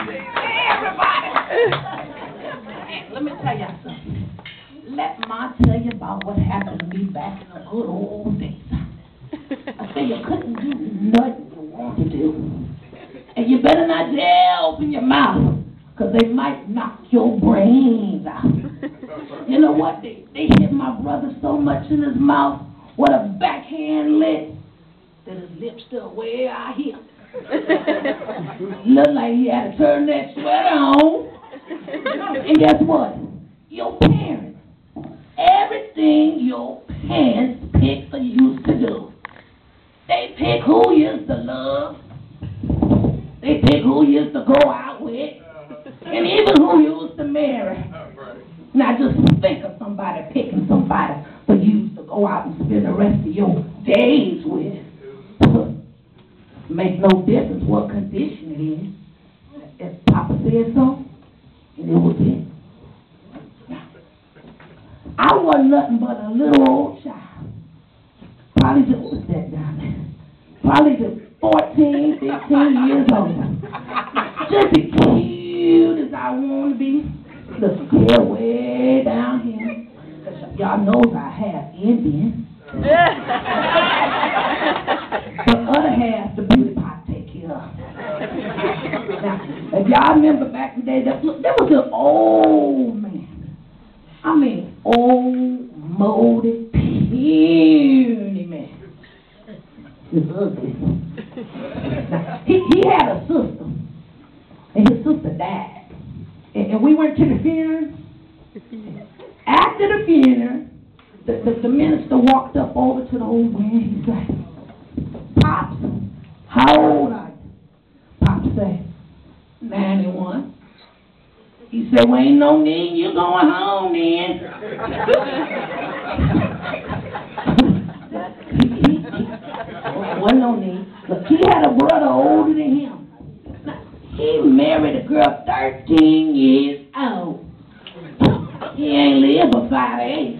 Everybody. Let me tell you something. Let Ma tell you about what happened to me back in the good old days. I say you couldn't do nothing you wanted to do. And you better not dare open your mouth, 'cause they might knock your brains out. You know what? They, they hit my brother so much in his mouth with a backhand lick that his lips still way out here. Looked like he had to turn that sweater on. And guess what? Your parents, everything your parents pick for you to do. They pick who you used to love. They pick who you used to go out with. And even who you used to marry. Now just think of somebody picking somebody for you to go out and spend the rest of your days with. Make no difference what condition it is. If Papa said so, and it was it. I wasn't nothing but a little old child. Probably just, what was that down? Probably just 14, 15 years old. Just as cute as I want to be. The hair way down here. y'all knows I have Indian. The other half, the beauty pot take care of. Now, y'all remember back in the day, that, was an old man. I mean, old, molded, puny man. He. He, had a sister, and his sister died. And, and we went to the funeral. After the funeral, the, the, the minister walked up over to the old man. He said, Pops, how old are you? Pops said, 91. He said, well, ain't no need, you going home then. Wasn't no need. Look, he had a brother older than him. He married a girl 13 years old. He ain't lived but five days.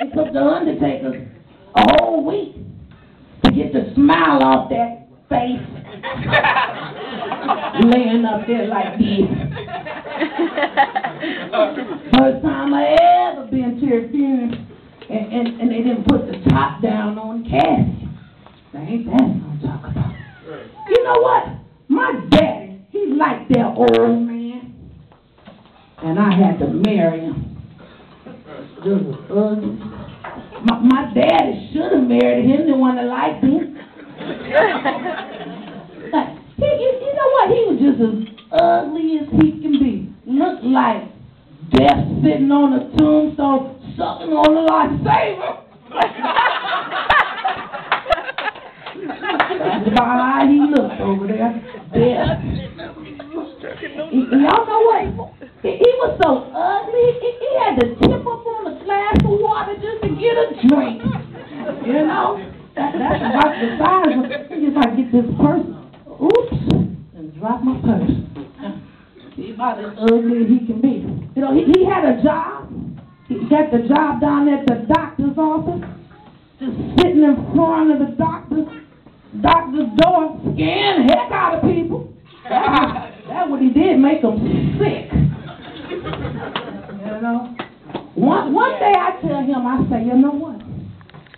It took the undertaker a whole week to get the smile off that face. Laying up there like this. First time I ever been to a funeral, and, and, and they didn't put the top down on the casket. Now ain't that what I'm talking about? You know what? My daddy, he liked that old man, and I had to marry him. Was ugly. My, my daddy should have married him, the one that liked him. Like, he, you, you know what? He was just as ugly as he can be. Looked like death sitting on a tombstone, sucking on a lifesaver. That's about how he looked over there. Death. Y- Y'all know what? He, he was so ugly, he, he had to tip up on a glass of water just to get a drink. You know? That, that's about the size of, if I get this purse, oops, and drop my purse. About as ugly as he can be. You know, he, he had a job. He got the job down at the doctor's office, just sitting in front of the doctor's, doctor's door, scaring the heck out of people. That's that what he did, make them sick. You know? One, one day I tell him, I say, you know what?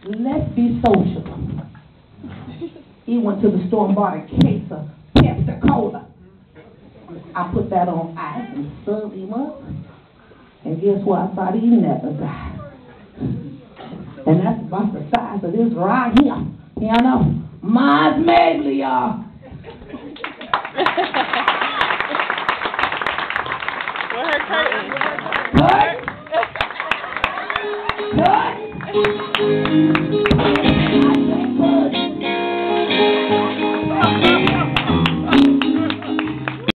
Let's be sociable. He went to the store and bought a case of Pepsi Cola. I put that on ice and served him up. And guess what? I thought he never died. And that's about the size of this right here. You know? Moms Mabley, y'all. Cut. Cut.